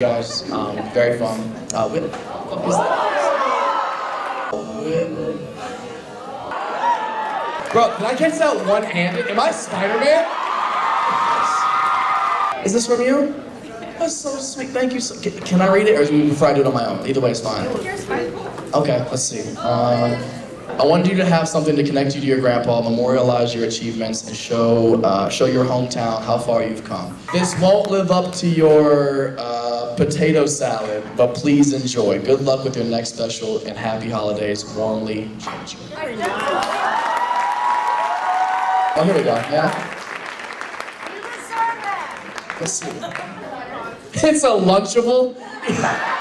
guys. Um, very fun. Uh, with, what is that? With- Bro, can I catch that one-handed? Am I Spider-Man? Is this from you? That's so sweet. Thank you. So, can, can I read it, or before I do it on my own? Either way it's fine. Okay, let's see. Um, I wanted you to have something to connect you to your grandpa, memorialize your achievements, and show uh, show your hometown how far you've come. This won't live up to your uh, potato salad, but please enjoy. Good luck with your next special, and happy holidays. Warmly, Ginger. Oh, here we go. Yeah. You deserve that. Let's see. It's a Lunchable.